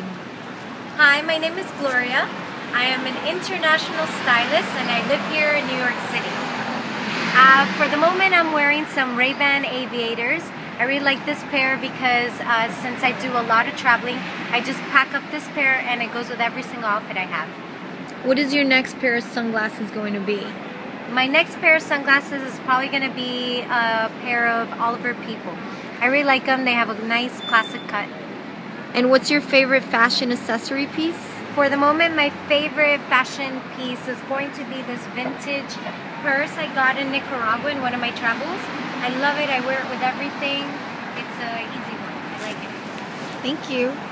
Hi, my name is Gloria. I am an international stylist and I live here in New York City. Uh, for the moment, I'm wearing some Ray-Ban Aviators. I really like this pair because uh, since I do a lot of traveling, I just pack up this pair and it goes with every single outfit I have. What is your next pair of sunglasses going to be? My next pair of sunglasses is probably going to be a pair of Oliver People. I really like them. They have a nice classic cut. And what's your favorite fashion accessory piece? For the moment, my favorite fashion piece is going to be this vintage purse I got in Nicaragua in one of my travels. I love it. I wear it with everything. It's an easy one. I like it. Thank you.